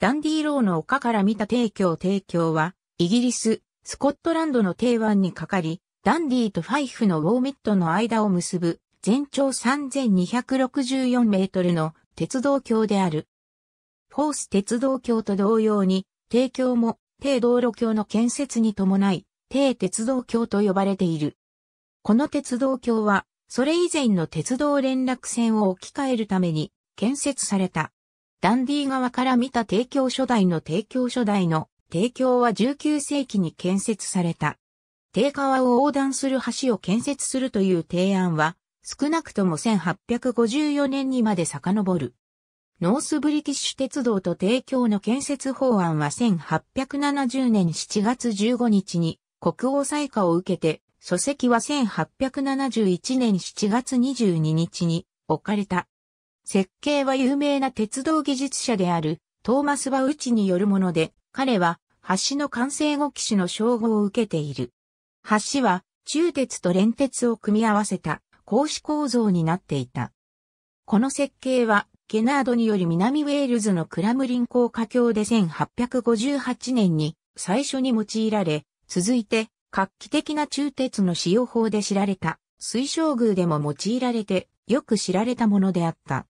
ダンディーローの丘から見た提供提供は、イギリス、スコットランドの堤湾にかかり、ダンディーとファイフのウォーミットの間を結ぶ、全長3264メートルの鉄道橋である。フォース鉄道橋と同様に、提供も、低道路橋の建設に伴い、低鉄道橋と呼ばれている。この鉄道橋は、それ以前の鉄道連絡線を置き換えるために建設された。ダンディー側から見た提供初代の提供初代の提供は19世紀に建設された。低川を横断する橋を建設するという提案は少なくとも1854年にまで遡る。ノースブリティッシュ鉄道と提供の建設法案は1870年7月15日に国王裁可を受けて、書籍は1871年7月22日に置かれた。設計は有名な鉄道技術者であるトーマス・バウチによるもので、彼は橋の完成後機種の称号を受けている。橋は中鉄と連鉄を組み合わせた格子構造になっていた。この設計はケナードにより南ウェールズのクラムリン高架橋で1858年に最初に用いられ、続いて画期的な中鉄の使用法で知られた水晶宮でも用いられてよく知られたものであった。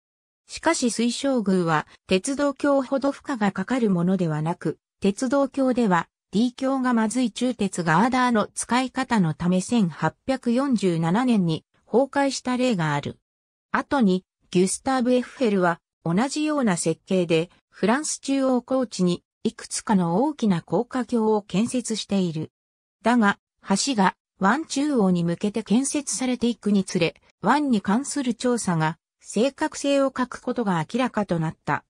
しかし水晶宮は鉄道橋ほど負荷がかかるものではなく、鉄道橋では D 橋がまずい中鉄ガーダーの使い方のため1847年に崩壊した例がある。後にギュスターブ・エッフェルは同じような設計でフランス中央高地にいくつかの大きな高架橋を建設している。だが、橋が湾中央に向けて建設されていくにつれ、湾に関する調査が正確性を欠くことが明らかとなった。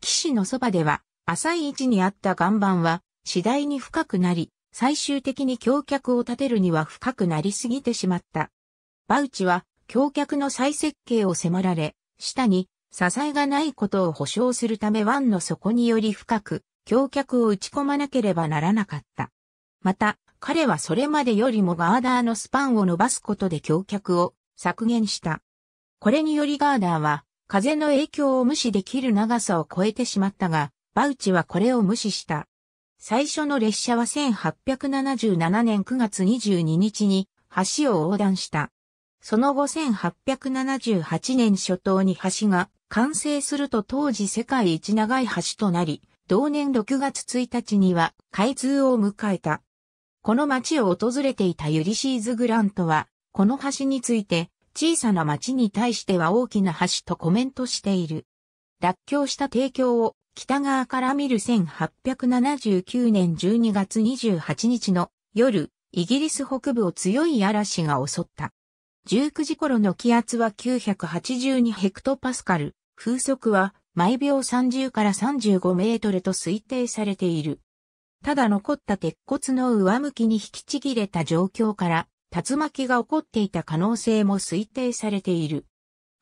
岸のそばでは、浅い位置にあった岩盤は次第に深くなり、最終的に橋脚を立てるには深くなりすぎてしまった。バウチは橋脚の再設計を迫られ、下に支えがないことを保証するため湾の底により深く橋脚を打ち込まなければならなかった。また、彼はそれまでよりもガーダーのスパンを伸ばすことで橋脚を削減した。これによりガーダーは風の影響を無視できる長さを超えてしまったが、バウチはこれを無視した。最初の列車は1877年9月22日に橋を横断した。その後1878年初頭に橋が完成すると当時世界一長い橋となり、同年6月1日には開通を迎えた。この町を訪れていたユリシーズ・グラントは、この橋について小さな町に対しては大きな橋とコメントしている。落橋した提供を北側から見る1879年12月28日の夜、イギリス北部を強い嵐が襲った。19時頃の気圧は982ヘクトパスカル、風速は毎秒30から35メートルと推定されている。ただ残った鉄骨の上向きに引きちぎれた状況から竜巻が起こっていた可能性も推定されている。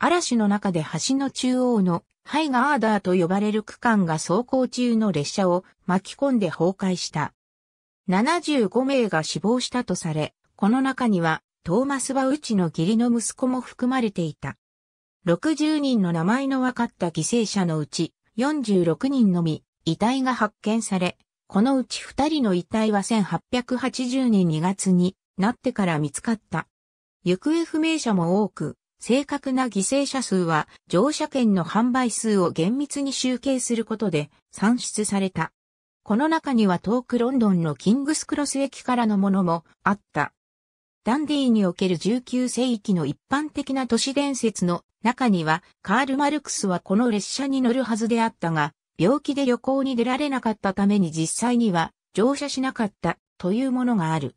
嵐の中で橋の中央のハイガーダーと呼ばれる区間が走行中の列車を巻き込んで崩壊した。75名が死亡したとされ、この中にはトーマス・バウチの義理の息子も含まれていた。60人の名前の分かった犠牲者のうち46人のみ遺体が発見され、このうち2人の遺体は1880年2月になってから見つかった。行方不明者も多く、正確な犠牲者数は乗車券の販売数を厳密に集計することで算出された。この中には遠くロンドンのキングスクロス駅からのものもあった。ダンディーにおける19世紀の一般的な都市伝説の中にはカール・マルクスはこの列車に乗るはずであったが、病気で旅行に出られなかったために実際には乗車しなかったというものがある。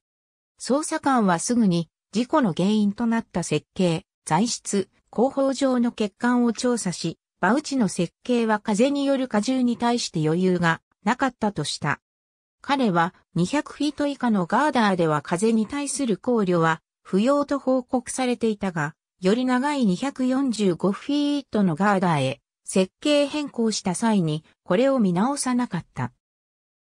捜査官はすぐに事故の原因となった設計、材質、広報上の欠陥を調査し、バウチの設計は風による荷重に対して余裕がなかったとした。彼は200フィート以下のガーダーでは風に対する考慮は不要と報告されていたが、より長い245フィートのガーダーへ設計変更した際にこれを見直さなかった。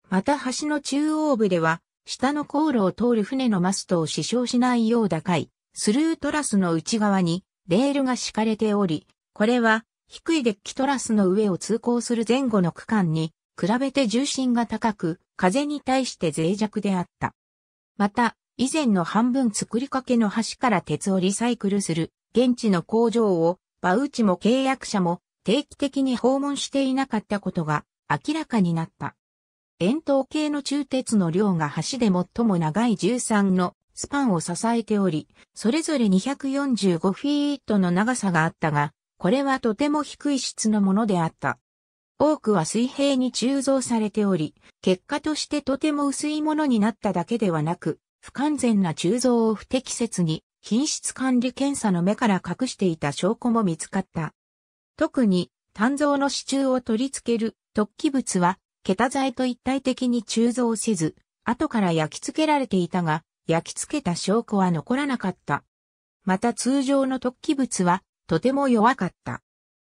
また橋の中央部では下の航路を通る船のマストを死傷しないよう高いスルートラスの内側にレールが敷かれており、これは低いデッキトラスの上を通行する前後の区間に比べて重心が高く、風に対して脆弱であった。また、以前の半分作りかけの橋から鉄をリサイクルする現地の工場をバウチも契約者も定期的に訪問していなかったことが明らかになった。円筒形の中鉄の量が橋で最も長い13のスパンを支えており、それぞれ245フィートの長さがあったが、これはとても低い質のものであった。多くは水平に鋳造されており、結果としてとても薄いものになっただけではなく、不完全な鋳造を不適切に品質管理検査の目から隠していた証拠も見つかった。特に、単造の支柱を取り付ける突起物は、桁材と一体的に鋳造せず、後から焼き付けられていたが、焼き付けた証拠は残らなかった。また通常の突起物はとても弱かった。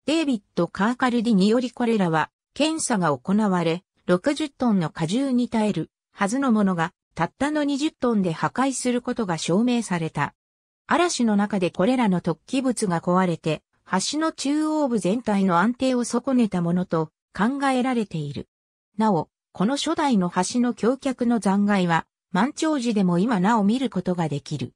デイビッド・カーカルディによりこれらは検査が行われ、60トンの荷重に耐えるはずのものがたったの20トンで破壊することが証明された。嵐の中でこれらの突起物が壊れて、橋の中央部全体の安定を損ねたものと考えられている。なお、この初代の橋の橋脚の残骸は満潮時でも今なお見ることができる。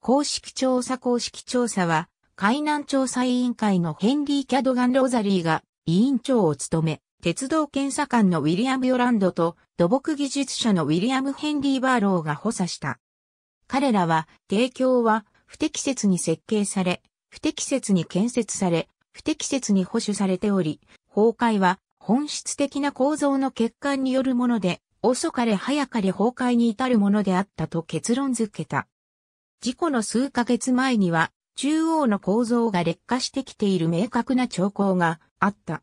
公式調査公式調査は、海南調査委員会のヘンリー・キャドガン・ロザリーが委員長を務め、鉄道検査官のウィリアム・ヨランドと土木技術者のウィリアム・ヘンリー・バーローが補佐した。彼らは、提供は不適切に設計され、不適切に建設され、不適切に保守されており、崩壊は本質的な構造の欠陥によるもので、遅かれ早かれ崩壊に至るものであったと結論づけた。事故の数ヶ月前には、中央の構造が劣化してきている明確な兆候があった。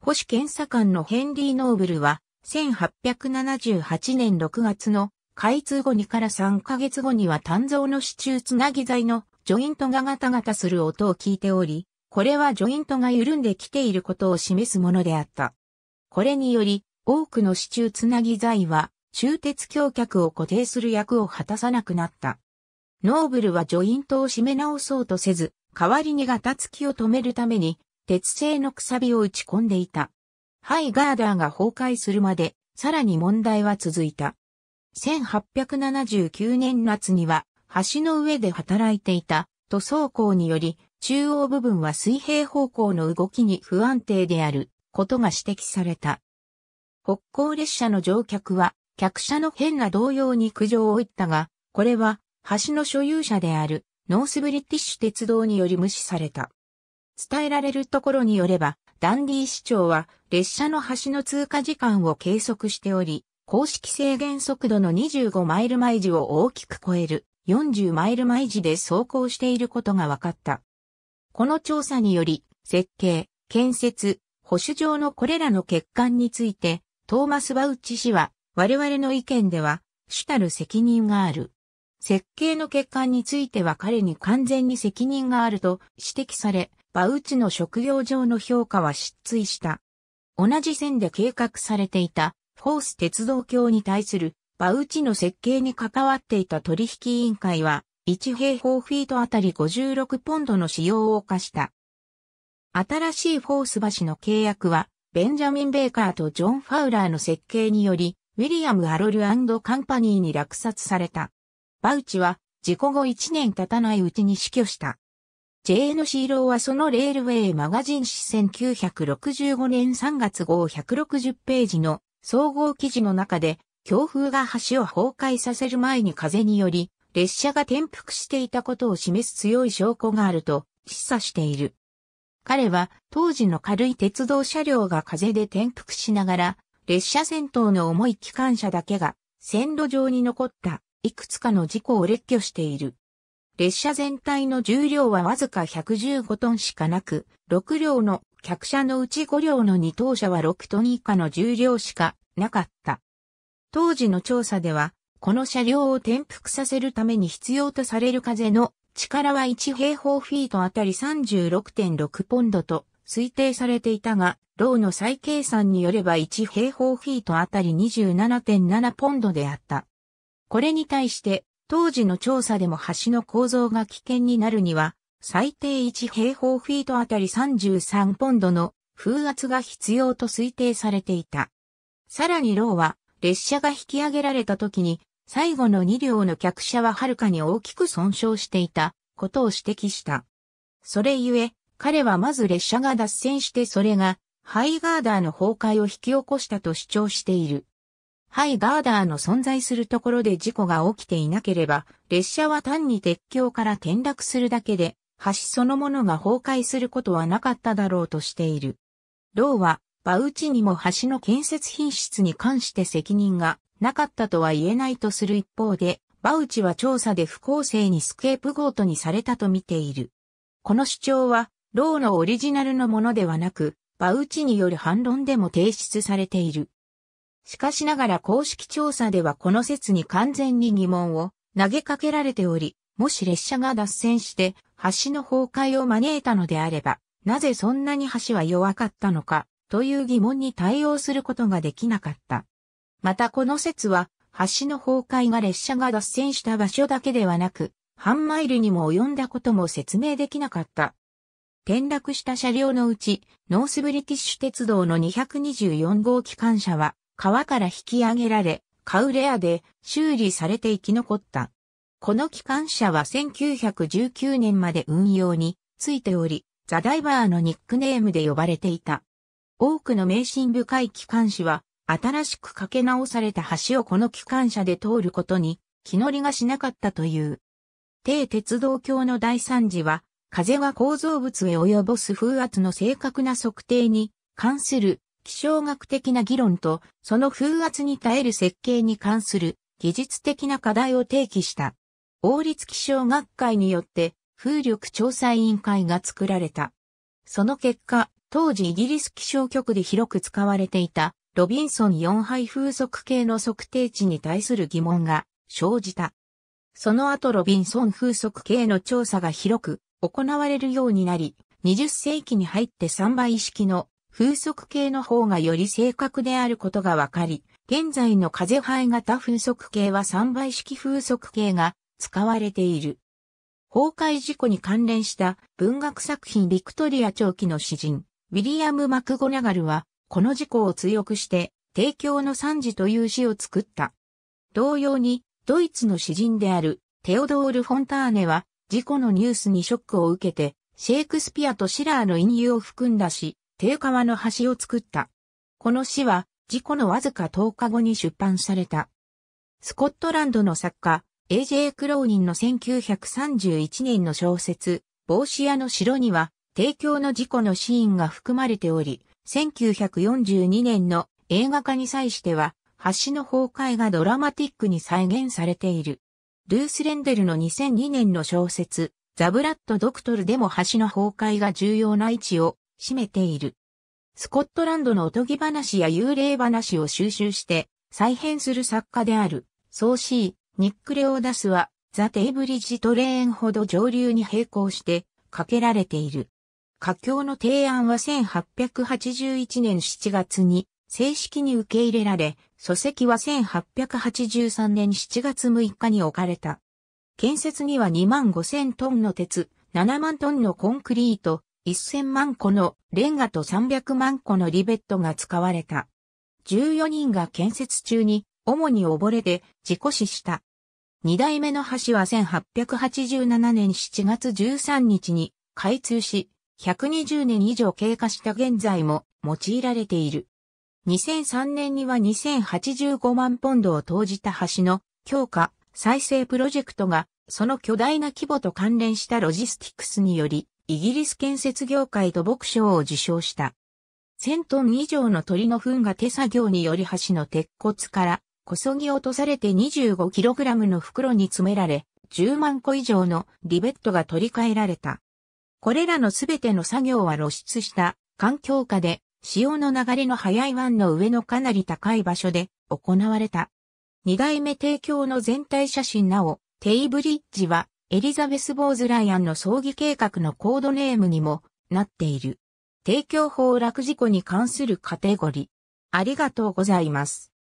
保守検査官のヘンリー・ノーブルは、1878年6月の開通後2から3ヶ月後には単造の支柱つなぎ材のジョイントがガタガタする音を聞いており、これはジョイントが緩んできていることを示すものであった。これにより、多くの支柱つなぎ材は、中鉄橋脚を固定する役を果たさなくなった。ノーブルはジョイントを締め直そうとせず、代わりにガタつきを止めるために、鉄製のくさびを打ち込んでいた。ハイガーダーが崩壊するまで、さらに問題は続いた。1879年夏には、橋の上で働いていた塗装工により、中央部分は水平方向の動きに不安定であることが指摘された。北行列車の乗客は、客車の変な動揺に苦情を言ったが、これは橋の所有者であるノースブリティッシュ鉄道により無視された。伝えられるところによれば、ダンディー市長は列車の橋の通過時間を計測しており、公式制限速度の25マイル毎時を大きく超える40マイル毎時で走行していることが分かった。この調査により、設計、建設、保守上のこれらの欠陥について、トーマス・バウッチ氏は、我々の意見では、主たる責任がある。設計の欠陥については彼に完全に責任があると指摘され、バウチの職業上の評価は失墜した。同じ線で計画されていたフォース鉄道橋に対するバウチの設計に関わっていた取引委員会は、1平方フィートあたり56ポンドの使用を課した。新しいフォース橋の契約は、ベンジャミン・ベーカーとジョン・ファウラーの設計により、ウィリアム・アロルカンパニーに落札された。バウチは、事故後1年経たないうちに死去した。JNC ローはそのレールウェイマガジン誌1965年3月号160ページの総合記事の中で、強風が橋を崩壊させる前に風により、列車が転覆していたことを示す強い証拠があると示唆している。彼は当時の軽い鉄道車両が風で転覆しながら、列車先頭の重い機関車だけが線路上に残ったいくつかの事故を列挙している。列車全体の重量はわずか115トンしかなく、6両の客車のうち5両の2等車は6トン以下の重量しかなかった。当時の調査では、この車両を転覆させるために必要とされる風の力は1平方フィートあたり36.6ポンドと推定されていたが、ローの再計算によれば1平方フィートあたり27.7ポンドであった。これに対して、当時の調査でも橋の構造が危険になるには、最低1平方フィートあたり33ポンドの風圧が必要と推定されていた。さらにローは、列車が引き上げられた時に、最後の2両の客車ははるかに大きく損傷していたことを指摘した。それゆえ、彼はまず列車が脱線してそれが、ハイガーダーの崩壊を引き起こしたと主張している。ハイガーダーの存在するところで事故が起きていなければ、列車は単に鉄橋から転落するだけで、橋そのものが崩壊することはなかっただろうとしている。ローは、バウチにも橋の建設品質に関して責任がなかったとは言えないとする一方で、バウチは調査で不公正にスケープゴートにされたと見ている。この主張は、ローのオリジナルのものではなく、バウチによる反論でも提出されている。しかしながら公式調査ではこの説に完全に疑問を投げかけられており、もし列車が脱線して橋の崩壊を招いたのであれば、なぜそんなに橋は弱かったのかという疑問に対応することができなかった。またこの説は、橋の崩壊が列車が脱線した場所だけではなく、半マイルにも及んだことも説明できなかった。転落した車両のうち、ノースブリティッシュ鉄道の224号機関車は、川から引き上げられ、カウレアで修理されて生き残った。この機関車は1919年まで運用についており、ザ・ダイバーのニックネームで呼ばれていた。多くの迷信深い機関士は、新しく架け直された橋をこの機関車で通ることに気乗りがしなかったという。低鉄道橋の大惨事は、風が構造物へ及ぼす風圧の正確な測定に関する気象学的な議論と、その風圧に耐える設計に関する技術的な課題を提起した。王立気象学会によって風力調査委員会が作られた。その結果、当時イギリス気象局で広く使われていたロビンソン4杯風速計の測定値に対する疑問が生じた。その後ロビンソン風速計の調査が広く行われるようになり、20世紀に入って3倍式の風速計の方がより正確であることが分かり、現在の風配型風速計は3倍式風速計が使われている。崩壊事故に関連した文学作品ビクトリア長期の詩人、ウィリアム・マクゴナガルは、この事故を強くして、提供の惨事という詩を作った。同様に、ドイツの詩人であるテオドール・フォンターネは、事故のニュースにショックを受けて、シェイクスピアとシラーの引用を含んだし、低川の橋を作った。この詩は、事故のわずか10日後に出版された。スコットランドの作家、A.J. クローニンの1931年の小説、帽子屋の城には、提供の事故のシーンが含まれており、1942年の映画化に際しては、橋の崩壊がドラマティックに再現されている。ルース・レンデルの2002年の小説、ザ・ブラッド・ドクトルでも橋の崩壊が重要な位置を占めている。スコットランドのおとぎ話や幽霊話を収集して再編する作家である、ソーシー、ニック・レオダスは、ザ・テイブリッジトレーンほど上流に並行してかけられている。華僑の提案は1881年7月に正式に受け入れられ、書籍は1883年7月6日に置かれた。建設には2万5千トンの鉄、7万トンのコンクリート、1000万個のレンガと300万個のリベットが使われた。14人が建設中に主に溺れて事故死した。二代目の橋は1887年7月13日に開通し、120年以上経過した現在も用いられている。2003年には2085万ポンドを投じた橋の強化、再生プロジェクトがその巨大な規模と関連したロジスティクスによりイギリス建設業界土木賞を受賞した。1000トン以上の鳥の糞が手作業により橋の鉄骨からこそぎ落とされて 25kg の袋に詰められ、10万個以上のリベットが取り替えられた。これらのすべての作業は露出した環境下で潮の流れの速い湾の上のかなり高い場所で行われた。二代目提供の全体写真なお、テイブリッジはエリザベス・ボーズライアンの葬儀計画のコードネームにもなっている。提供崩落事故に関するカテゴリー。ありがとうございます。